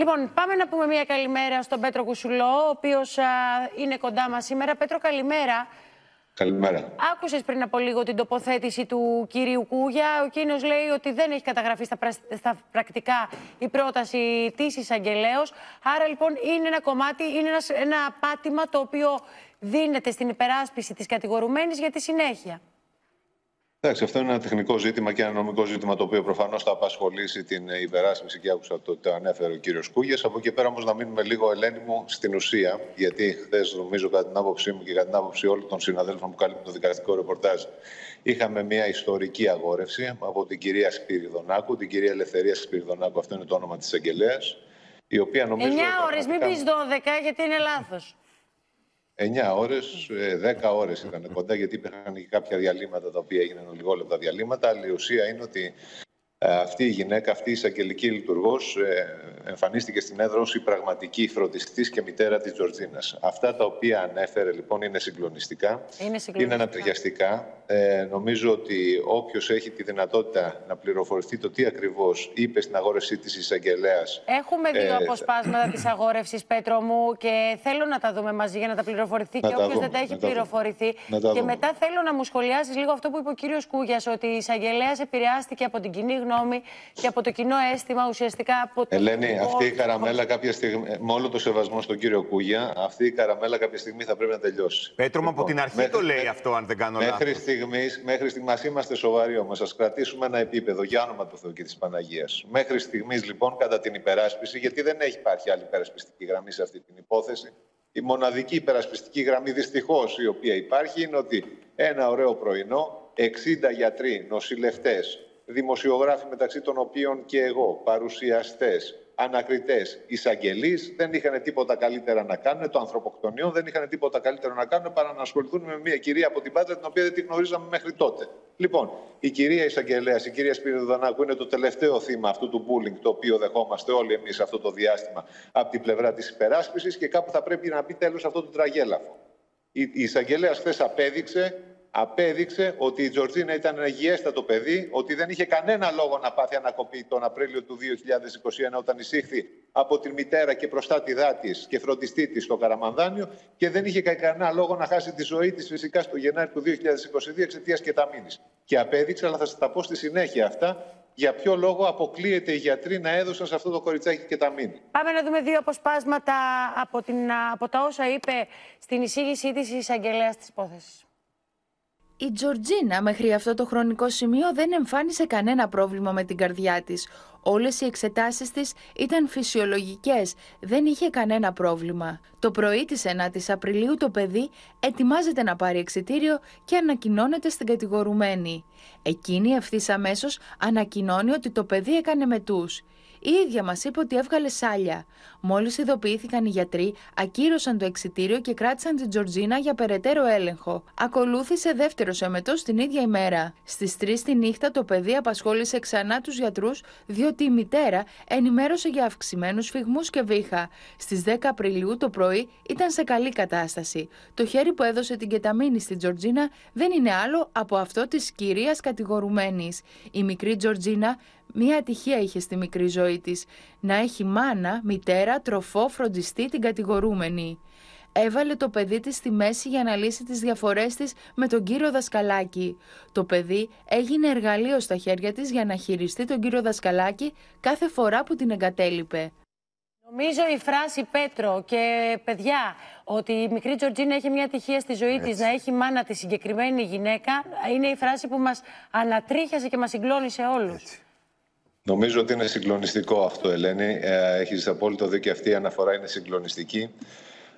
Λοιπόν, πάμε να πούμε μια καλημέρα στον Πέτρο Κουσουλό, ο οποίος είναι κοντά μας σήμερα. Πέτρο, καλημέρα. Καλημέρα. Άκουσες πριν από λίγο την τοποθέτηση του κυρίου Κούγια; Ο εκείνος λέει ότι δεν έχει καταγραφεί στα, στα πρακτικά η πρόταση της εισαγγελέως. Άρα λοιπόν είναι ένα κομμάτι, είναι ένας, ένα πάτημα το οποίο δίνεται στην υπεράσπιση της κατηγορουμένης για τη συνέχεια. Εντάξει, αυτό είναι ένα τεχνικό ζήτημα και ένα νομικό ζήτημα το οποίο προφανώς θα απασχολήσει την υπεράσπιση και άκουσα το ότι ανέφερε ο κύριος Κούγιας. Από εκεί πέρα όμως να μείνουμε λίγο Ελένη μου στην ουσία, γιατί χθες νομίζω κατά την άποψή μου και κατά την άποψη όλων των συναδέλφων που καλύπτουν το δικαστικό ρεπορτάζ, είχαμε μια ιστορική αγόρευση από την κυρία Σπυριδονάκου, την κυρία Ελευθερία Σπυριδονάκου, αυτό είναι το όνομα της εισαγγελέας. Η οποία νομίζω. 9 ώρες, μην πεις 12, γιατί είναι λάθος. 9 ώρες, 10 ώρες ήταν κοντά, γιατί υπήρχαν και κάποια διαλύματα τα οποία έγιναν λιγόλεπτα διαλύματα. Αλλά η ουσία είναι ότι ε, αυτή η γυναίκα, αυτή η εισαγγελική λειτουργός, ε, εμφανίστηκε στην έδρα ως η πραγματική φροντιστής και μητέρα της Τζορτζίνας. Αυτά τα οποία ανέφερε λοιπόν είναι συγκλονιστικά, είναι, συγκλονιστικά. είναι ανατριχιαστικά. Ε, νομίζω ότι όποιος έχει τη δυνατότητα να πληροφορηθεί το τι ακριβώς είπε στην αγόρευσή της εισαγγελέας. Έχουμε δύο ε, αποσπάσματα της αγόρευσης, Πέτρο μου, και θέλω να τα δούμε μαζί για να τα πληροφορηθεί και όποιος δεν τα έχει πληροφορηθεί. και μετά θέλω να μου σχολιάσεις λίγο αυτό που είπε ο κύριος Κούγιας, ότι η εισαγγελέας επηρεάστηκε από την κοινή γνώμη και από το κοινό αίσθημα ουσιαστικά από το. Ελένη, αυτή η καραμέλα κάποια στιγμή, με όλο το σεβασμό στον κύριο Κούγια, αυτή η καραμέλα κάποια στιγμή θα πρέπει να τελειώσει. Πέτρο, λοιπόν, από την αρχή μέχρι, το λέει αυτό, αν δεν κάνω λάθος. Μέχρι στιγμής μέχρι στιγμής είμαστε σοβαροί όμως. Α κρατήσουμε ένα επίπεδο για όνομα του Θεού και της Παναγίας. Μέχρι στιγμής λοιπόν, κατά την υπεράσπιση, γιατί δεν έχει υπάρχει άλλη υπερασπιστική γραμμή σε αυτή την υπόθεση. Η μοναδική υπερασπιστική γραμμή δυστυχώς η οποία υπάρχει είναι ότι ένα ωραίο πρωινό 60 γιατροί, νοσηλευτές, δημοσιογράφοι μεταξύ των οποίων και εγώ, παρουσιαστές, ανακριτές εισαγγελείς δεν είχαν τίποτα καλύτερα να κάνουν, το ανθρωποκτονιό δεν είχαν τίποτα καλύτερο να κάνουν παρά να ασχοληθούν με μια κυρία από την Πάτρα την οποία δεν τη γνωρίζαμε μέχρι τότε. Λοιπόν, η κυρία εισαγγελέας, η κυρία Σπυριδονάκου, είναι το τελευταίο θύμα αυτού του bullying το οποίο δεχόμαστε όλοι εμείς αυτό το διάστημα από την πλευρά της υπεράσπισης και κάπου θα πρέπει να μπει τέλος αυτό το τραγέλαφο. Η εισαγγελέας χθες απέδειξε απέδειξε ότι η Τζορτζίνα ήταν ένα υγιέστατο παιδί, ότι δεν είχε κανένα λόγο να πάθει ανακοπή τον Απρίλιο του 2021 όταν εισήχθη από τη μητέρα και προστάτηδά τη και φροντιστή της στο Καραμανδάνιο και δεν είχε κανένα λόγο να χάσει τη ζωή της φυσικά στο Γενάρη του 2022 εξαιτίας κεταμίνη. Και απέδειξε, αλλά θα σας τα πω στη συνέχεια αυτά, για ποιο λόγο αποκλείεται οι γιατροί να έδωσαν σε αυτό το κοριτσάκι και τα μήνυ. Πάμε να δούμε δύο αποσπάσματα από, την, από τα όσα είπε στην εισήγησή της η εισαγγελέας της υπόθεσης. Η Τζορτζίνα μέχρι αυτό το χρονικό σημείο δεν εμφάνισε κανένα πρόβλημα με την καρδιά της. Όλες οι εξετάσεις της ήταν φυσιολογικές, δεν είχε κανένα πρόβλημα. Το πρωί της 9ης Απριλίου το παιδί ετοιμάζεται να πάρει εξητήριο και ανακοινώνεται στην κατηγορουμένη. Εκείνη ευθύς αμέσως ανακοινώνει ότι το παιδί έκανε μετούς. Η ίδια μας είπε ότι έβγαλε σάλια. Μόλις ειδοποιήθηκαν οι γιατροί, ακύρωσαν το εξιτήριο και κράτησαν την Τζορτζίνα για περαιτέρω έλεγχο. Ακολούθησε δεύτερο εμετό την ίδια ημέρα. Στις 3 τη νύχτα το παιδί απασχόλησε ξανά τους γιατρούς, διότι η μητέρα ενημέρωσε για αυξημένους φυγμούς και βήχα. Στις 10 Απριλίου το πρωί ήταν σε καλή κατάσταση. Το χέρι που έδωσε την κεταμίνη στην Τζορτζίνα δεν είναι άλλο από αυτό της κυρίας κατηγορουμένης. Η μικρή Τζορτζίνα Μία ατυχία είχε στη μικρή ζωή της, να έχει μάνα, μητέρα, τροφό, φροντιστή την κατηγορούμενη. Έβαλε το παιδί της στη μέση για να λύσει τις διαφορές της με τον κύριο Δασκαλάκη. Το παιδί έγινε εργαλείο στα χέρια της για να χειριστεί τον κύριο Δασκαλάκη κάθε φορά που την εγκατέλειπε. Νομίζω η φράση Πέτρο και παιδιά ότι η μικρή Τζορτζίνα έχει μια ατυχία στη ζωή της να έχει μάνα τη συγκεκριμένη γυναίκα είναι η φράση που μας ανατρίχιασε και μας συγκλώνησε όλους. Νομίζω ότι είναι συγκλονιστικό αυτό, Ελένη. Ε, Έχεις απόλυτο δίκιο. Αυτή η αναφορά είναι συγκλονιστική.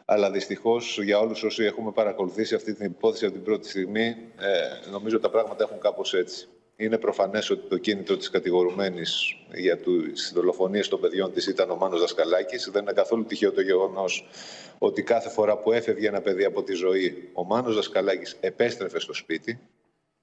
Αλλά δυστυχώς για όλους όσοι έχουμε παρακολουθήσει αυτή την υπόθεση από την πρώτη στιγμή, ε, νομίζω τα πράγματα έχουν κάπως έτσι. Είναι προφανές ότι το κίνητρο της κατηγορουμένης για τις δολοφονίες των παιδιών της ήταν ο Μάνος Δασκαλάκης. Δεν είναι καθόλου τυχαίο το γεγονός ότι κάθε φορά που έφευγε ένα παιδί από τη ζωή, ο Μάνος Δασκαλάκης επέστρεφε στο σπίτι.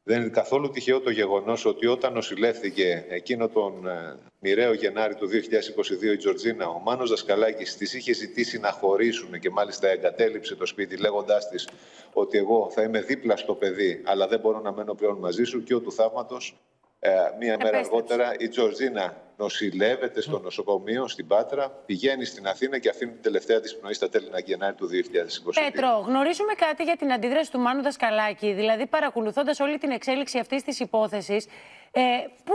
Δεν είναι καθόλου τυχαίο το γεγονός ότι όταν νοσηλεύθηκε εκείνο τον ε, μοιραίο Γενάρη του 2022 η Τζορτζίνα, ο Μάνος Δασκαλάκης της είχε ζητήσει να χωρίσουν και μάλιστα εγκατέλειψε το σπίτι, λέγοντάς της ότι εγώ θα είμαι δίπλα στο παιδί, αλλά δεν μπορώ να μένω πλέον μαζί σου και ο του θαύματος Ε, μία μέρα Επέστρεψε. αργότερα η Τζορτζίνα νοσηλεύεται στο νοσοκομείο στην Πάτρα, πηγαίνει στην Αθήνα και αφήνει την τελευταία της πνοή στα τέλη Γενάρη του 2022. Πέτρο, γνωρίζουμε κάτι για την αντίδραση του Μάνου Δασκαλάκη. Δηλαδή, παρακολουθώντας όλη την εξέλιξη αυτής της υπόθεσης, ε, πού,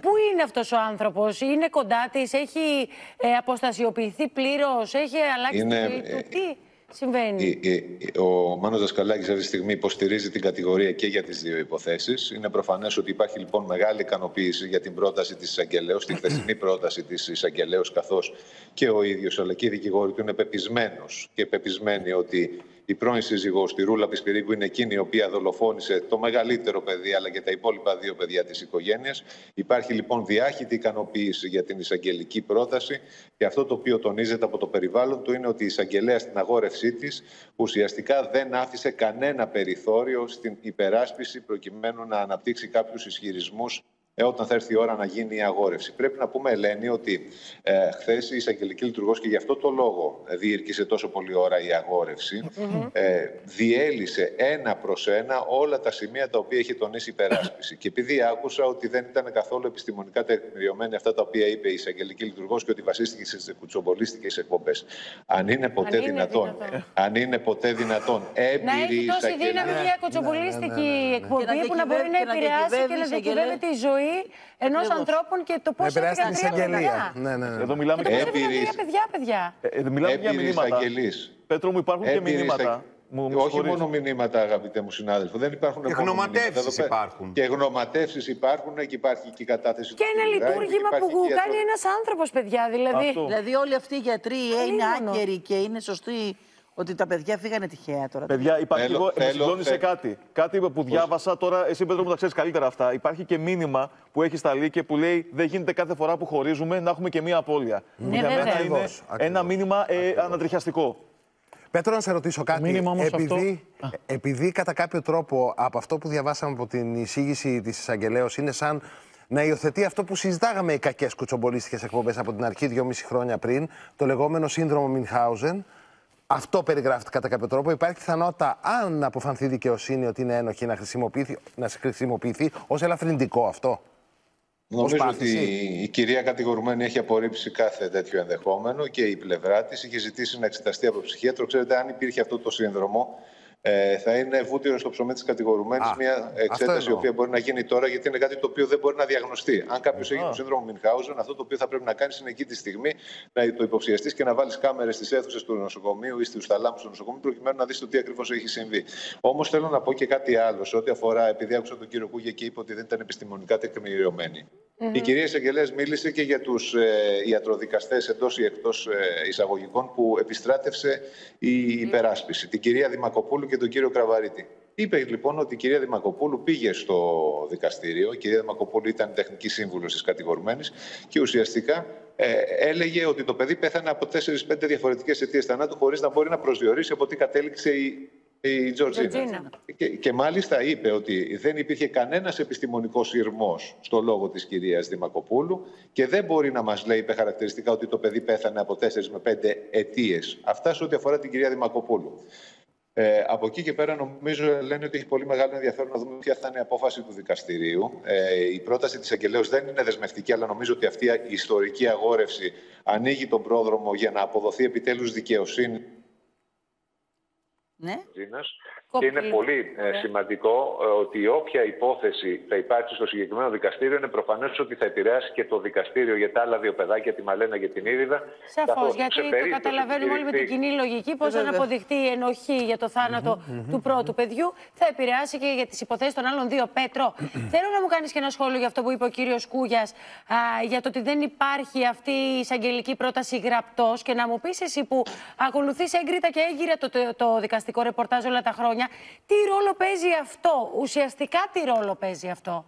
πού είναι αυτός ο άνθρωπος, είναι κοντά της, έχει ε, αποστασιοποιηθεί πλήρως, έχει αλλάξει Είναι, τη ζωή του. ε, Τι; Συμβαίνει. Η- η- Ο Μάνος Δασκαλάκης αυτή τη στιγμή υποστηρίζει την κατηγορία και για τις δύο υποθέσεις. Είναι προφανές ότι υπάρχει λοιπόν μεγάλη ικανοποίηση για την πρόταση της εισαγγελέως, την χθεσινή πρόταση της εισαγγελέως, καθώς και ο ίδιος αλλά και οι δικηγόροι του είναι πεπισμένος και πεπισμένοι ότι η πρώην σύζυγός τη Ρούλα Πισπυρίκου είναι εκείνη η οποία δολοφόνησε το μεγαλύτερο παιδί αλλά και τα υπόλοιπα δύο παιδιά της οικογένειας. Υπάρχει λοιπόν διάχυτη ικανοποίηση για την εισαγγελική πρόταση και αυτό το οποίο τονίζεται από το περιβάλλον του είναι ότι η εισαγγελέα στην αγόρευσή της ουσιαστικά δεν άφησε κανένα περιθώριο στην υπεράσπιση προκειμένου να αναπτύξει κάποιους ισχυρισμούς ε, όταν θα έρθει η ώρα να γίνει η αγόρευση. Πρέπει να πούμε, Ελένη, ότι ε, χθες η εισαγγελική λειτουργός και γι' αυτό το λόγο διήρκησε τόσο πολλή ώρα η αγόρευση, ε, διέλυσε ένα προς ένα όλα τα σημεία τα οποία είχε τονίσει η υπεράσπιση. και επειδή άκουσα ότι δεν ήταν καθόλου επιστημονικά τεκμηριωμένα αυτά τα οποία είπε η εισαγγελική λειτουργός και ότι βασίστηκε σε κουτσομπολίστικε εκπομπές. Αν είναι ποτέ είναι δυνατόν, δυνατόν. αν είναι ποτέ δυνατόν, να έμπειρη έχει τόση εισαγγελέα- δύναμη μια κοτσομπολίστικη εκπομπή Και να που να μπορεί να διακυβεύει- και να επηρεάσει και διακυβεύει να η διακυβεύει εισαγγελέα. τη ζωή ενός Ακριβώς. ανθρώπων και το πώς Να επηρεάσει την έφυγαν τρία παιδιά. εισαγγελία. Ναι, ναι, ναι. Εδώ μιλάμε Και το και πώς έφυγαν Έμπειρη- τρία παιδιά, παιδιά. Ε, ε, μιλάμε για Έμπειρη μηνύματα. εισαγγελής. Πέτρο μου, υπάρχουν και Έμπειρη μηνύματα. εισαγγε- Μου, με Όχι συγχωρείς. μόνο μηνύματα, αγαπητέ μου συνάδελφο. Δεν υπάρχουν Και μόνο γνωματεύσεις μηνύματα. Εδώ πέρα- υπάρχουν. Και γνωματεύσεις υπάρχουν και υπάρχει και η κατάθεση Και του ένα Κυριλάκη, λειτουργήμα υπάρχει που και η κάνει ιατρο- ένας άνθρωπος, παιδιά. Δηλαδή. Αυτό. Δηλαδή όλοι αυτοί οι γιατροί ε, είναι Αλίμονο. άκεροι και είναι σωστοί ότι τα παιδιά φύγανε τυχαία τώρα. Παιδιά, υπάρχει Θέλω- εγώ, με θέλω- συγκλώνησε θε- κάτι. Κάτι που διάβασα τώρα, εσύ Πέτρο μου τα ξέρεις καλύτερα αυτά. Υπάρχει και μήνυμα που έχεις σταλεί και που λέει Δεν γίνεται κάθε φορά που χωρίζουμε να έχουμε και μία απώλεια. Που Ναι, για βέβαια. μένα είναι Ακριβώς, ένα ακριβώς. μήνυμα ε, ανατριχιαστικό. Πέτρο, να σε ρωτήσω κάτι. μήνυμα όμως επειδή, επειδή κατά κάποιο τρόπο από αυτό που διαβάσαμε από την εισήγηση της εισαγγελέως είναι σαν να υιοθετεί αυτό που συζητάγαμε οι κακές κουτσομπολίστικες εκπομπές από την αρχή, δυόμιση χρόνια πριν, το λεγόμενο σύνδρομο Μινχάουζεν. Αυτό περιγράφεται κατά κάποιο τρόπο. Υπάρχει πιθανότητα, αν αποφανθεί η δικαιοσύνη ότι είναι ένοχη, να χρησιμοποιηθεί, να χρησιμοποιηθεί ως ελαφρυντικό αυτό; Νομίζω ότι πάθηση; η κυρία κατηγορουμένη έχει απορρίψει κάθε τέτοιο ενδεχόμενο και η πλευρά της είχε ζητήσει να εξεταστεί από ψυχίατρο. Ξέρετε, αν υπήρχε αυτό το σύνδρομο, ε, θα είναι βούτυρο στο ψωμί της κατηγορουμένης Α, μια αυτό εξέταση η εννοώ. οποία μπορεί να γίνει τώρα, γιατί είναι κάτι το οποίο δεν μπορεί να διαγνωστεί. Αν κάποιος έχει το σύνδρομο Μινχάουζεν, αυτό το οποίο θα πρέπει να κάνει είναι εκεί τη στιγμή να το υποψιαστείς και να βάλεις κάμερες στις αίθουσες του νοσοκομείου ή στους θαλάμους του νοσοκομείου, προκειμένου να δεις το τι ακριβώς έχει συμβεί. Όμως θέλω να πω και κάτι άλλο, σε ό,τι αφορά, επειδή άκουσα τον κύριο Κούγια και είπε ότι δεν ήταν επιστημονικά τεκμηριωμένη. Η κυρία Εισαγγελέας μίλησε και για τους ε, ιατροδικαστές εντός ή εκτός ε, εισαγωγικών που επιστράτευσε η υπεράσπιση, την κυρία Δημακοπούλου και τον κύριο Κραβαρίτη. Είπε λοιπόν ότι η κυρία Δημακοπούλου πήγε στο δικαστήριο. Η κυρία Δημακοπούλου ήταν τεχνική σύμβουλος της κατηγορουμένης και ουσιαστικά ε, έλεγε ότι το παιδί πέθανε από 4-5 διαφορετικές αιτίες θανάτου χωρίς να μπορεί να προσδιορίσει από τι κατέληξε η, η Τζορτζίνα. Τζορτζίνα. Και, και μάλιστα είπε ότι δεν υπήρχε κανένας επιστημονικός ήρμος στο λόγο της κυρίας Δημακοπούλου και δεν μπορεί να μας λέει είπε χαρακτηριστικά ότι το παιδί πέθανε από 4 με 5 αιτίες. Αυτά σε ό,τι αφορά την κυρία Δημακοπούλου. Ε, από εκεί και πέρα νομίζω λένε ότι έχει πολύ μεγάλο ενδιαφέρον να δούμε ποια θα είναι η απόφαση του δικαστηρίου. Ε, η πρόταση της αγγελέως δεν είναι δεσμευτική, αλλά νομίζω ότι αυτή η ιστορική αγόρευση ανοίγει τον πρόδρομο για να αποδοθεί επιτέλους δικαιοσύνη Ναι. Τζίνας. Κόπη Και είναι λίγο. πολύ ε, Ωραία. σημαντικό ε, ότι όποια υπόθεση θα υπάρξει στο συγκεκριμένο δικαστήριο είναι προφανές ότι θα επηρεάσει και το δικαστήριο για τα άλλα δύο παιδάκια, τη Μαλένα και την Ήριδα. Σαφώς, καθώς γιατί σε το περίπτωση καταλαβαίνουμε όλοι με την κηρυχθεί- κοινή λογική πώς αν βέβαια. αποδειχτεί η ενοχή για το θανατο του πρώτου παιδιού θα επηρεάσει και για τις υποθέσεις των άλλων δύο. Πέτρο, θέλω να μου κάνεις και ένα σχόλιο για αυτό που είπε ο κύριος Κούγιας για το ότι δεν υπάρχει αυτή η εισαγγελική πρόταση γραπτός και να μου πεις εσύ που ακολουθείς έγκριτα και έγκυρα το, το, το δικαστικό ρεπορτάζ όλα τα χρόνια, τι ρόλο παίζει αυτό, ουσιαστικά τι ρόλο παίζει αυτό;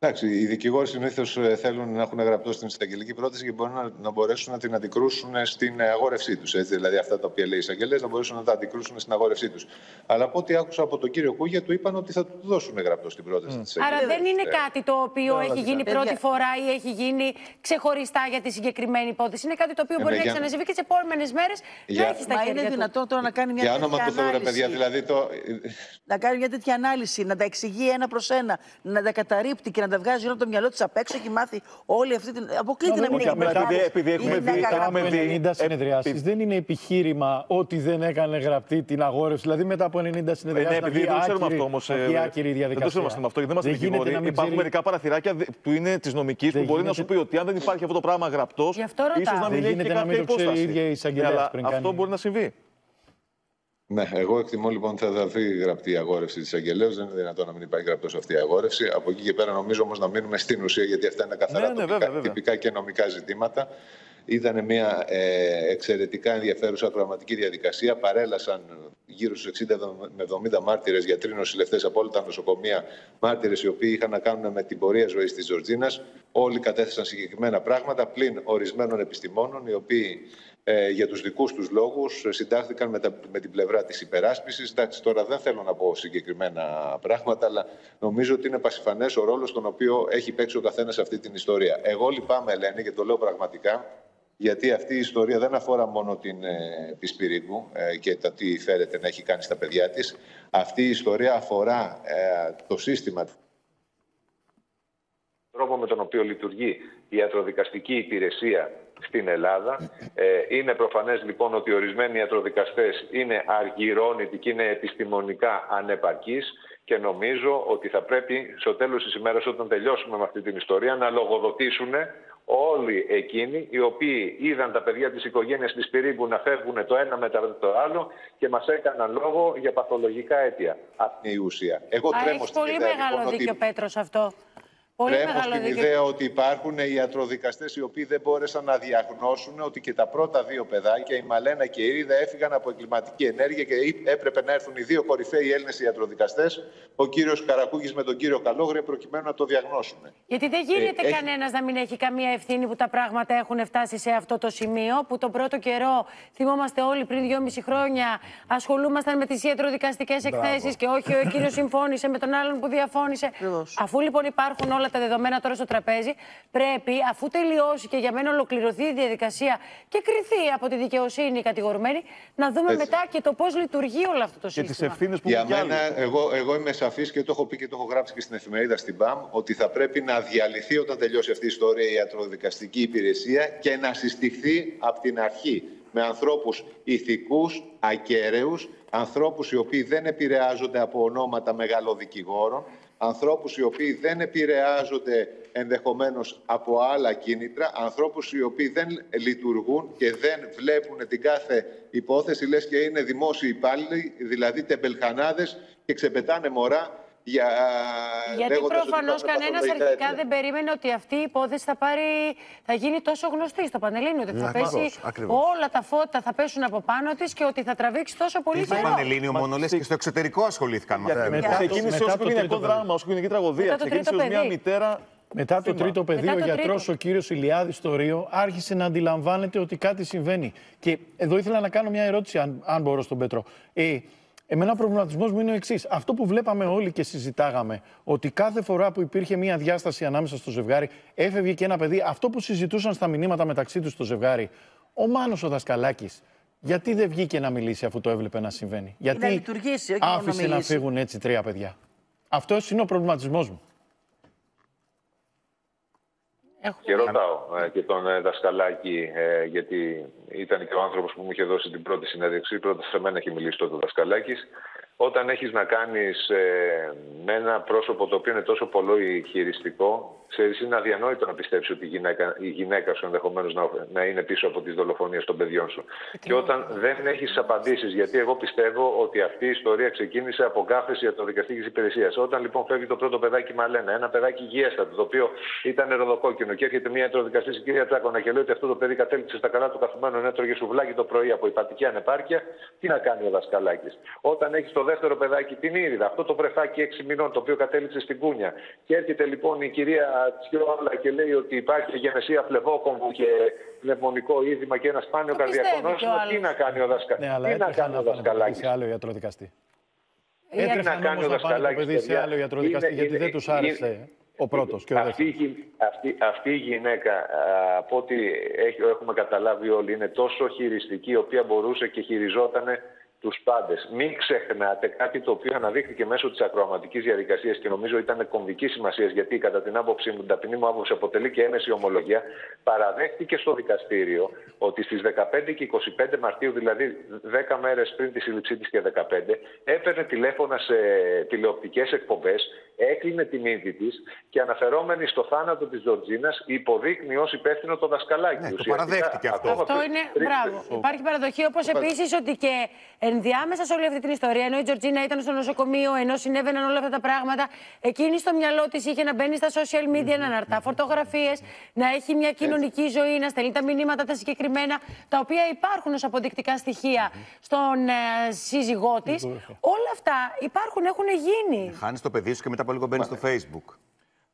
Εντάξει, οι δικηγόροι συνήθως θέλουν να έχουν γραπτό στην εισαγγελική πρόταση και μπορούν να, να μπορέσουν να την αντικρούσουν στην ε, αγόρευσή τους. Δηλαδή, αυτά τα οποία λέει η εισαγγελέα να μπορέσουν να τα αντικρούσουν στην αγόρευσή τους. Αλλά από ό,τι άκουσα από τον κύριο Κούγια, του είπαν ότι θα του δώσουν γραπτό στην πρόταση της Άρα δεν είναι κάτι το οποίο έχει γίνει Παιδιά. πρώτη φορά ή έχει γίνει ξεχωριστά για τη συγκεκριμένη υπόθεση. Είναι κάτι το οποίο Ε, μπορεί ναι, να για- ξανασυμβεί και τις επόμενες μέρες Για- να έχεις στα Μα χέρια είναι του. δυνατόν τώρα να κάνει μια Για όνομα τέτοια του Θεού, ρε ανάλυση. παιδιά, δηλαδή το. Να κάνει μια τέτοια ανάλυση, να τα εξηγεί ένα προς ένα, να τα καταρρύπτει και να να τα βγάζει όλα από το μυαλό της απ' έξω. Έχει μάθει όλη αυτή την. Αποκλείται να μην όχι, έχει μετά, μπροστά επειδή- της. επειδή έχουμε Είναι δει- κακά έχουμε που δει- είναι. 90 Ε, συνεδριάσει επί- δεν είναι επιχείρημα ότι δεν έκανε γραπτή την αγόρευση. Δηλαδή μετά από 90 συνεδριάσεις. Ναι, επειδή δεν το ξέρουμε αυτό όμως. Να βγει άκυρη η διαδικασία. Δεν το ξέρουμε αυτό, αυτό, γιατί δεν είμαστε γίνεται δικηγόροι. να μην Υπάρχουν ξέρει- μερικά παραθυράκια δε- που είναι της νομικής που Δεν μπορεί να γίνεται- σου πει ότι αν δεν υπάρχει αυτό το πράγμα γραπτός, Γι' αυτό ρωτάω. ίσως να Δεν μην έχει γίνεται και να μην κάποια το ξέρει η υπόσταση. ίδια η εισαγγελέας Ναι, αλλά πριν Αυτό κάνει. μπορεί να συμβεί. Ναι, εγώ εκτιμώ λοιπόν ότι θα δοθεί γραπτή αγόρευση της αγγελέως. Δεν είναι δυνατόν να μην υπάρχει γραπτός αυτή η αγόρευση. Από εκεί και πέρα νομίζω όμως να μείνουμε στην ουσία, γιατί αυτά είναι καθαρά Ναι, ναι, τοπικά, βέβαια, βέβαια. τυπικά και νομικά ζητήματα. Ήταν μια ε, εξαιρετικά ενδιαφέρουσα ακροαματική διαδικασία. Παρέλασαν γύρω στους 60 με 70 μάρτυρες, γιατροί νοσηλευτές από όλα τα νοσοκομεία. Μάρτυρες οι οποίοι είχαν να κάνουν με την πορεία ζωής της Τζορτζίνας. Όλοι κατέθεσαν συγκεκριμένα πράγματα πλην ορισμένων επιστημόνων, οι οποίοι ε, για τους δικούς τους λόγους ε, συντάχθηκαν με, τα, με την πλευρά της υπεράσπισης. Εντάξει, τώρα δεν θέλω να πω συγκεκριμένα πράγματα, αλλά νομίζω ότι είναι πασιφανές ο ρόλος τον οποίο έχει παίξει ο καθένας σε αυτή την ιστορία. Εγώ λυπάμαι, Ελένη, και το λέω πραγματικά, γιατί αυτή η ιστορία δεν αφορά μόνο την ε, Πισπυρίκου ε, και το τι φέρεται να έχει κάνει στα παιδιά της. Αυτή η ιστορία αφορά ε, το σύστημα τρόπο με τον οποίο λειτουργεί η ιατροδικαστική υπηρεσία στην Ελλάδα. Ε, είναι προφανές λοιπόν ότι ορισμένοι ιατροδικαστές είναι αργυρώνητοι και είναι επιστημονικά ανεπαρκείς και νομίζω ότι θα πρέπει στο τέλος της ημέρας όταν τελειώσουμε με αυτή την ιστορία να λογοδοτήσουν όλοι εκείνοι οι οποίοι είδαν τα παιδιά της οικογένειας της Πυρίγκου να φεύγουν το ένα μετά το άλλο και μας έκαναν λόγο για παθολογικά αίτια. η ουσία. Εγώ Α, τρέμω έχεις στην πολύ ιδέα, μεγάλο λοιπόν, ότι- δίκιο ο Πέτρος αυτό. Πολύ Τρέμω μεγάλο στην δίκιο. ιδέα ότι υπάρχουν ιατροδικαστές οι οποίοι δεν μπόρεσαν να διαγνώσουν ότι και τα πρώτα δύο παιδάκια, η Μαλένα και η Ρίδα, έφυγαν από εγκληματική ενέργεια και έπρεπε να έρθουν οι δύο κορυφαίοι Έλληνες ιατροδικαστές, ο κύριος Καρακούγης με τον κύριο Καλόγρια, προκειμένου να το διαγνώσουν. Γιατί δεν γίνεται Ε, έχει- κανένας να μην έχει καμία ευθύνη που τα πράγματα έχουν φτάσει σε αυτό το σημείο. Που τον πρώτο καιρό, θυμόμαστε όλοι πριν δυόμιση χρόνια, ασχολούμασταν με τις ιατροδικαστικές εκθέσεις και όχι ο εκείνο συμφώνησε με τον άλλον που διαφώνησε. Ακριβώς. Αφού λοιπόν υπάρχουν όλα τα δεδομένα τώρα στο τραπέζι, πρέπει, αφού τελειώσει και για μένα ολοκληρωθεί η διαδικασία και κριθεί από τη δικαιοσύνη η κατηγορουμένη, να δούμε Έτσι. μετά και το πώς λειτουργεί όλο αυτό το Και τις σύστημα. ευθύνες που Για έχουν κι άλλοι. μένα, εγώ, εγώ είμαι σαφής και το έχω πει και το έχω γράψει και στην εφημερίδα στην ΠΑΜ, ότι θα πρέπει να διαλυθεί όταν τελειώσει αυτή η ιστορία η ιατροδικαστική υπηρεσία και να συστηθεί από την αρχή με ανθρώπους ηθικούς, ακέραιους, ανθρώπους οι οποίοι δεν επηρεάζονται από ονόματα μεγαλοδικηγόρων, ανθρώπους οι οποίοι δεν επηρεάζονται ενδεχομένως από άλλα κίνητρα, ανθρώπους οι οποίοι δεν λειτουργούν και δεν βλέπουν την κάθε υπόθεση, λες και είναι δημόσιοι υπάλληλοι, δηλαδή τεμπελχανάδες και ξεπετάνε μωρά για, Γιατί λέγοντας ότι προφανώς υπάρχουν κανένας παθολογικά αρχικά αίτια. δεν περίμενε ότι αυτή η υπόθεση θα, πάρει, θα γίνει τόσο γνωστή στο Πανελλήνιο. Ότι θα Ακριβώς, πέσει ακριβώς. όλα τα φώτα θα πέσουν από πάνω της και ότι θα τραβήξει τόσο πολύ Στο καιρό. Πανελλήνιο μόνο λες και στο εξωτερικό ασχολήθηκαν με Γιατί αυτό. μετά το- ξεκίνησε μετά ως το οικογενειακό τρίτο παιδί. δράμα, ως οικογενειακή τραγωδία. Μετά το Ξεκίνησε τρίτο ως μια παιδί. μητέρα. Μετά το θύμα. τρίτο παιδί, Μετά ο το γιατρός, τρίτο. ο κύριος Ηλιάδης στο Ρίο, άρχισε να αντιλαμβάνεται ότι κάτι συμβαίνει. Και εδώ ήθελα να κάνω μια ερώτηση, αν, αν μπορώ, στον Πέτρο. Ε, εμένα ο προβληματισμός μου είναι ο εξής. Αυτό που βλέπαμε όλοι και συζητάγαμε, ότι κάθε φορά που υπήρχε μια διάσταση ανάμεσα στο ζευγάρι, έφευγε και ένα παιδί. Αυτό που συζητούσαν στα μηνύματα μεταξύ τους στο ζευγάρι, ο Μάνος ο Δασκαλάκης, γιατί δεν βγήκε να μιλήσει αφού το έβλεπε να συμβαίνει; Γιατί να λειτουργήσει, όχι μόνο να άφησε να μιλήσει. φύγουν έτσι τρία παιδιά. Αυτός είναι ο προβληματισμός μου. Έχω Και ρωτάω ε, και τον ε, Δασκαλάκη, ε, γιατί ήταν και ο άνθρωπος που μου είχε δώσει την πρώτη συνέντευξη. Πρώτα σε μένα έχει μιλήσει τότε ο Δασκαλάκης. Όταν έχεις να κάνεις ε, με ένα πρόσωπο το οποίο είναι τόσο πολύ χειριστικό, ξέρεις, είναι αδιανόητο να πιστέψεις ότι η γυναίκα, η γυναίκα σου ενδεχομένως να, να είναι πίσω από τις δολοφονίες των παιδιών σου. Και όταν δεν έχεις απαντήσεις, γιατί εγώ πιστεύω ότι αυτή η ιστορία ξεκίνησε από γκάφες ιατροδικαστικής υπηρεσίας. Όταν λοιπόν φεύγει το πρώτο παιδάκι Μαλένα, ένα παιδάκι υγιέστατο, το οποίο ήταν ροδοκόκκινο και έρχεται μια ιατροδικαστής, η κυρία Τσάκονα, και λέει ότι αυτό το παιδί κατέληξε στα καλά του καθημένου, έτρωγε σουβλάκι το πρωί από υπατική ανεπάρκεια, τι να κάνει ο δασκαλάκης. Όταν έχεις το δεύτερο παιδάκι την Ήρυδα, αυτό το βρεφάκι 6 μηνών, το οποίο κατέληξε στην κούνια, και έρχεται λοιπόν η κυρία Τσιόλα και λέει ότι υπάρχει γενεσία φλεβόκομβου και πνευμονικό είδημα και ένα σπάνιο Το πιστεύει καρδιακό κι ο νόσημα, τι άλλος. να κάνει ο δασκαλάκης; Ναι, αλλά τι να έτρεχαν κάνει ο να πάνε το παιδί δασκαλάκης; σε άλλο ιατροδικαστή. Η Έτρεχαν να κάνει όμως ο να πάνε το Δασκαλάκης, παιδί σε παιδιά; άλλο ιατροδικαστή, Είναι- γιατί είναι- δεν τους είναι- άρεσε ο πρώτος και ο αυτή, η δεύτερος. γυ- αυτή, αυτή η γυναίκα, α, από ό,τι έχει- έχουμε καταλάβει όλοι, είναι τόσο χειριστική, η οποία μπορούσε και χειριζόταν τους πάντες. Μην ξεχνάτε κάτι το οποίο αναδείχθηκε μέσω της ακροαματικής διαδικασίας και νομίζω ήταν κομβική σημασίας, γιατί κατά την άποψή μου, την ταπεινή μου άποψη, αποτελεί και έμεση ομολογία. Παραδέχτηκε στο δικαστήριο ότι στις 15 και 25 Μαρτίου, δηλαδή 10 μέρες πριν τη σύλληψή της και 15, έπαιρνε τηλέφωνα σε τηλεοπτικές εκπομπές, έκλεινε τη μύτη της και αναφερόμενη στο θάνατο της Τζορτζίνας υποδείκνει ως υπεύθυνο το δασκαλάκι. Ναι, το Ουσιαστικά, παραδέχτηκε αυτό. ακόμα Αυτό πριν- είναι. πριν- Μπράβο. Υπάρχει παραδοχή όπως επίσης ότι και ενδιάμεσα σε όλη αυτή την ιστορία, ενώ η Τζορτζίνα ήταν στο νοσοκομείο, ενώ συνέβαιναν όλα αυτά τα πράγματα, εκείνη στο μυαλό της είχε να μπαίνει στα social media, να αναρτά φωτογραφίες, να έχει μια κοινωνική ζωή, να στέλνει τα μηνύματα τα συγκεκριμένα, τα οποία υπάρχουν ως αποδεικτικά στοιχεία στον ε, σύζυγό της. Όλα αυτά υπάρχουν, έχουν γίνει. Χάνεις το παιδί σου και μετά από λίγο μπαίνεις στο Facebook.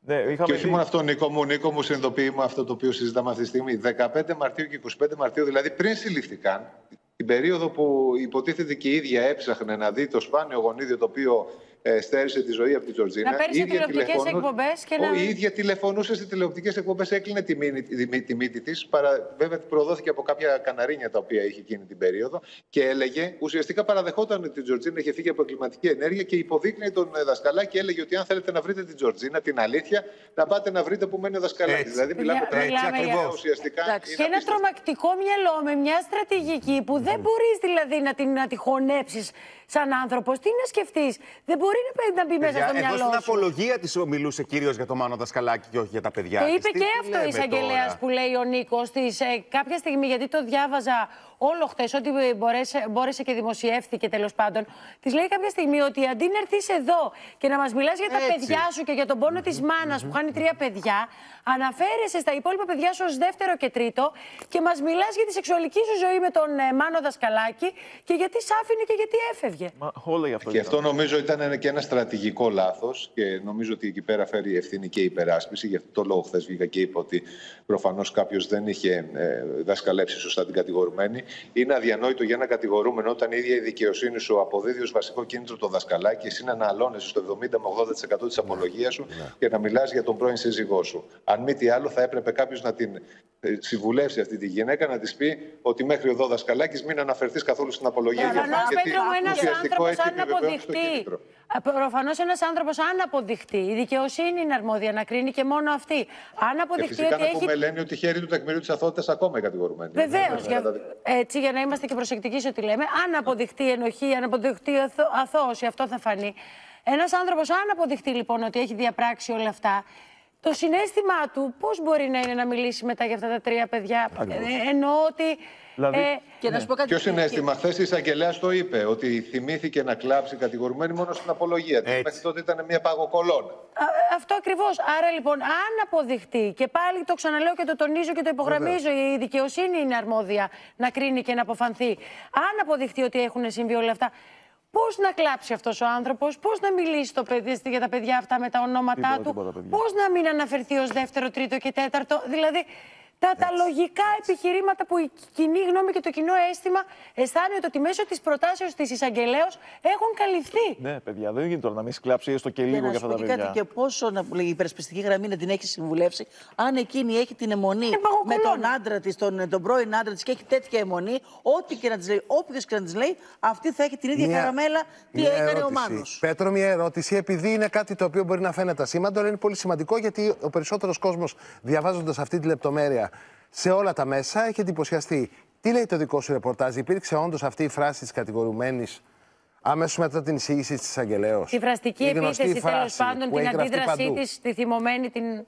Ναι, είχαμε Και όχι δει- μόνο αυτό, Νίκο μου, Νίκο μου, συνειδητοποιεί μου αυτό το οποίο συζητάμε αυτή τη στιγμή. 15 Μαρτίου και 25 Μαρτίου, δηλαδή πριν συλληφθηκαν, την περίοδο που υποτίθεται και η ίδια έψαχνε να δει το σπάνιο γονίδιο το οποίο ε, στέρισε τη ζωή από την Τζορτζίνα. Να παίρνεις η ίδια τηλεοπτικές τηλεφωνού- εκπομπές και Ο- να- Η ίδια τηλεφωνούσε σε τηλεοπτικές εκπομπές, έκλεινε τη, μήνυ- τη, μύ- τη μύτη της. Βέβαια, προδόθηκε από κάποια καναρίνια τα οποία είχε εκείνη την περίοδο και έλεγε, ουσιαστικά παραδεχόταν ότι η Τζορτζίνα είχε φύγει από εγκληματική ενέργεια και υποδείκνυε τον ε, δασκαλά και έλεγε ότι αν θέλετε να βρείτε την Τζορτζίνα, την αλήθεια, να πάτε να βρείτε που μένει ο δασκαλάκι. Έτσι. Δηλαδή, μιλάμε Παιδιά, τώρα μιλάμε για για- ουσιαστικά. Εντάξει. είναι Και ένα απίστευτο. τρομακτικό μυαλό με μια στρατηγική που δεν μπορείς δηλαδή να, την, να τη χωνέψεις σαν άνθρωπος. Τι να σκεφτείς; Δεν μπορεί να, μπει- να μπει μέσα Παιδιά, στο εδώ μυαλό στην σου. απολογία της μιλούσε κυρίως για το Μάνο Δασκαλάκη και όχι για τα παιδιά. Το της. είπε Τι- και τι αυτό η λέμε εισαγγελέα τώρα; που λέει ο Νίκος ε, κάποια στιγμή, γιατί το διάβαζα όλο χτε, ότι μπορέσε, μπόρεσε και δημοσιεύθηκε τέλος πάντων. Της λέει κάποια στιγμή ότι αντί να έρθεις εδώ και να μας μιλάς για τα Έτσι. παιδιά σου και για τον πόνο της μάνας που χάνει τρία παιδιά, αναφέρεσαι στα υπόλοιπα παιδιά σου ως δεύτερο και τρίτο και μας μιλάς για τη σεξουαλική σου ζωή με τον ε, Μάνο Δασκαλάκη και γιατί σ' άφηνε και γιατί έφευγε. Μα, όλα γι' αυτό. Και γίνανε. αυτό νομίζω ήταν και ένα στρατηγικό λάθος και νομίζω ότι εκεί πέρα φέρει ευθύνη και η υπεράσπιση. Γι' αυτό το λόγο χθες βγήκα και είπα ότι προφανώς κάποιος δεν είχε ε, δασκαλέψει σωστά την κατηγορουμένη. Είναι αδιανόητο για ένα κατηγορούμενο όταν η ίδια η δικαιοσύνη σου αποδίδει ως βασικό κίνητρο το δασκαλάκι, εσύ να αναλώνεσαι στο 70 με 80% της απολογίας σου και να μιλάς για τον πρώην σύζυγό σου. Αν μη τι άλλο, θα έπρεπε κάποιος να την ε, συμβουλεύσει αυτή τη γυναίκα, να της πει ότι μέχρι εδώ δασκαλάκι μην αναφερθείς καθόλου στην απολογία. Προφανώ, γιατί Πέτρο μου, ένας ουσιαστικό άνθρωπος, έχει αν επιβεβαιώσει το αποδειχτεί. κίνητρο. Προφανώς, ένας άνθρωπος, αν αποδειχτεί, η δικαιοσύνη είναι αρμόδια να κρίνει και μόνο αυτή. Αν Και αποδειχτεί φυσικά ότι να έχει. πούμε λένε ότι χέρι του τεκμηρίου της αθότητας ακόμα η κατηγορουμένη. Βεβαίως. Δεν είναι Έτσι, για να είμαστε και προσεκτικοί σε ό,τι λέμε. Αν αποδειχτεί ενοχή, αν αποδειχτεί αθώ- αθώωση, αυτό θα φανεί. Ένας άνθρωπος, αν αποδειχτεί λοιπόν ότι έχει διαπράξει όλα αυτά, το συνέστημά του πώς μπορεί να είναι να μιλήσει μετά για αυτά τα τρία παιδιά; Ε, εννοώ ότι. Δηλαδή, Και να σου πω κάτι. Ποιο συνέστημα; Χθες η εισαγγελέας το είπε ότι θυμήθηκε να κλάψει κατηγορουμένη μόνο στην απολογία της. Έτσι. Μέχρι τότε ήταν μια παγοκολόνα. Α, Αυτό ακριβώς. Άρα λοιπόν, αν αποδειχτεί και πάλι το ξαναλέω και το τονίζω και το υπογραμμίζω, η δικαιοσύνη είναι αρμόδια να κρίνει και να αποφανθεί. Αν αποδειχτεί ότι έχουν συμβεί όλα αυτά, πώς να κλάψει αυτός ο άνθρωπος, πώς να μιλήσει το παιδί, για τα παιδιά αυτά με τα ονόματά Τίποτα, του, τίποτα, παιδιά. πώς να μην αναφερθεί ως δεύτερο, τρίτο και τέταρτο. Δηλαδή, τα, τα λογικά επιχειρήματα που η κοινή γνώμη και το κοινό αίσθημα αισθάνεται ότι μέσω της προτάσεως της εισαγγελέως έχουν καλυφθεί. Ναι, παιδιά, δεν γίνεται τώρα να μην σκλάψει έστω και Και λίγο να για σου αυτά πω τα και παιδιά. κάτι και πόσο να λέει, η υπερασπιστική γραμμή να την έχει συμβουλεύσει, αν εκείνη έχει την αιμονή Είναι με παγοκολόνα. τον άντρα της, τον, τον πρώην άντρα της και έχει τέτοια αιμονή, ό,τι και να της λέει, όποιος και να της λέει, αυτή θα έχει την ίδια Μια- καραμέλα τι μια έκανε ο ερώτηση. Μάνος. Πέτρο, μια ερώτηση, επειδή είναι κάτι το οποίο μπορεί να φαίνεται ασήμαντο, αλλά είναι πολύ σημαντικό γιατί ο περισσότερος κόσμος, διαβάζοντας αυτή τη λεπτομέρεια σε όλα τα μέσα, έχει εντυπωσιαστεί. Τι λέει το δικό σου ρεπορτάζ, υπήρξε όντως αυτή η φράση της κατηγορουμένης; Αμέσως μετά την εισήγηση της εισαγγελέως. Τη φραστική επίθεση, τέλος πάντων, την αντίδρασή της, τη θυμωμένη, την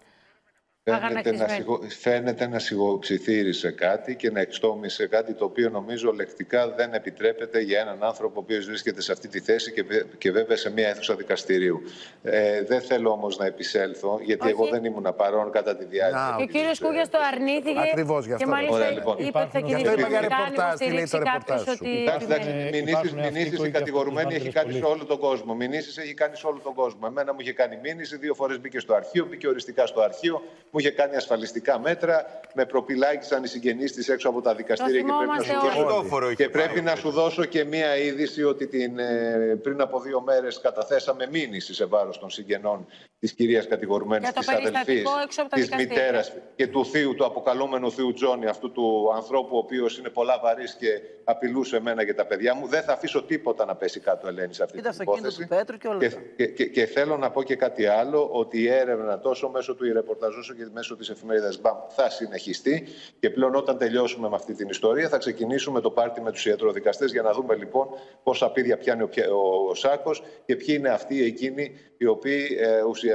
Φαίνεται να, αγανακτισμένη. σιγο, φαίνεται να σιγοψιθύρισε κάτι και να εξτόμησε κάτι το οποίο νομίζω λεκτικά δεν επιτρέπεται για έναν άνθρωπο ο οποίος βρίσκεται σε αυτή τη θέση και, βε- και βέβαια σε μια αίθουσα δικαστηρίου. Ε, δεν θέλω όμως να επισέλθω, γιατί Όχι. εγώ δεν ήμουν παρόν κατά τη διάρκεια. Να, Και ο της, κύριος ε, Κούγιας το αρνήθηκε. Ακριβώς γι' αυτό Και λέω. μάλιστα Ωραία, λοιπόν. είπε ότι θα Υπάρχουν- κινηθεί Γι' αυτό είπα για καν ρεπορτάζ, τι λέει υποστηρίξει το κάποιο ρεπορτάζ σου. ότι. Εντάξει, εντάξει, Ε, μηνύσεις, υπάρχουν μηνύσεις αυτοί η που κατηγορουμένη έχουν έχει άντρες κάνει σε πολύ. όλο τον κόσμο. Μηνύσεις έχει κάνει σε όλο τον κόσμο. Εμένα μου είχε κάνει μήνυση, δύο φορές μπήκε στο αρχείο, μπήκε οριστικά στο αρχείο, μου είχε κάνει ασφαλιστικά μέτρα, με προπυλάκησαν οι συγγενείς της έξω από τα δικαστήρια και πρέπει να θυμόμαστε σου όλοι. δώσω Χριστόφορο είχε και πρέπει πάει. να σου δώσω και μία είδηση ότι την, ε, πριν από δύο μέρες καταθέσαμε μήνυση σε βάρος των συγγενών της κυρίας κατηγορουμένης, Για το της αδελφής, περιστατικό έξω από τα της δικαστήρια. μητέρας και του θείου, του αποκαλούμενου θείου Τζόνι, αυτού του ανθρώπου, ο οποίος είναι πολλά βαρύς και απειλούσε εμένα και τα παιδιά μου. Δεν θα αφήσω τίποτα να πέσει κάτω, Ελένη, σε αυτή Ήταν την αυτοκίνητο υπόθεση. του Πέτρου και όλα Και, αυτά. και, και, και θέλω να πω και κάτι άλλο, ότι η έρευνα τόσο μέσω του ρεπορταζού όσο και μέσω της εφημερίδας ΜΠΑΜ θα συνεχιστεί και πλέον όταν τελειώσουμε με αυτή την ιστορία θα ξεκινήσουμε το πάρτι με τους ιατροδικαστές για να δούμε λοιπόν πόσα πίδια πιάνει ο, πια- ο, ο Σάκος και ποιοι είναι αυτοί εκείνοι οι οποίοι ε, ουσιαστικά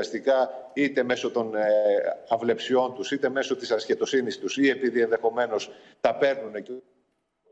είτε μέσω των ε, αυλεψιών τους είτε μέσω της ασχετοσύνης τους ή επειδή ενδεχομένως τα παίρνουν και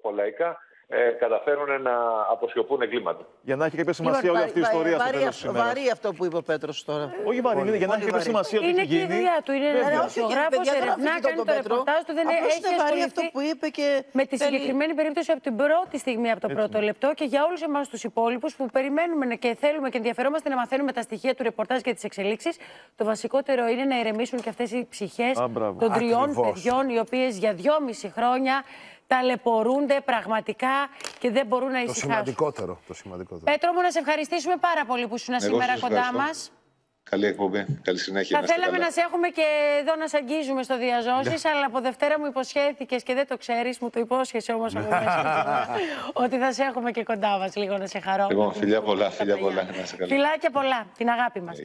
Πολλαϊκά ε, καταφέρουν να αποσιωπούν εγκλήματα. Για να έχει κάποια σημασία Λοιπόν, όλη αυτή η βα- βα- ιστορία στο βαρύ, τέλος της αυτό- ημέρας. βαρύ αυτό που είπε ο Πέτρος τώρα. Όχι βαρύ, είναι για να έχει Πολύ κάποια βαρύ. σημασία ό,τι Είναι έχει και η γίνει. δουλειά του. Είναι Βέβαια. ένας Ναι, όχι, κύριε δημοσιογράφο, παιδιά, δεν ερευνά, αφήνετε κάνει τον το Πέτρο. ρεπορτάζ του. Δεν Απλώς έχει είναι βαρύ ασχοληθεί αυτό που είπε και με τη θέλει- συγκεκριμένη περίπτωση από την πρώτη στιγμή, από το πρώτο λεπτό και για όλους εμάς τους υπόλοιπους που περιμένουμε και θέλουμε και ενδιαφερόμαστε να μαθαίνουμε τα στοιχεία του ρεπορτάζ και τις εξελίξεις. Το βασικότερο είναι να ηρεμήσουν και αυτές οι ψυχές Α, μπράβο. των τριών Ακριβώς. παιδιών, οι οποίες για δυόμιση χρόνια ταλαιπωρούνται πραγματικά και δεν μπορούν να Το ησυχάσουν. σημαντικότερο. Το σημαντικότερο. Πέτρο μου, να σε ευχαριστήσουμε πάρα πολύ που ήσουν Εγώ σήμερα σας κοντά ευχαριστώ. μας. καλή εκπομπή, καλή συνέχεια. Θα να είστε θέλαμε καλά. να σε έχουμε και εδώ να σε αγγίζουμε στο διαζώσεις, αλλά από Δευτέρα μου υποσχέθηκες και δεν το ξέρεις, μου το υπόσχεσαι όμως από μέσα. ότι θα σε έχουμε και κοντά μας λίγο να σε χαρώ. Λοιπόν, να φιλιά πούμε πολλά, τα φιλιά παιδιά. πολλά, να είσαι καλά. Φιλάκια πολλά, την αγάπη μας.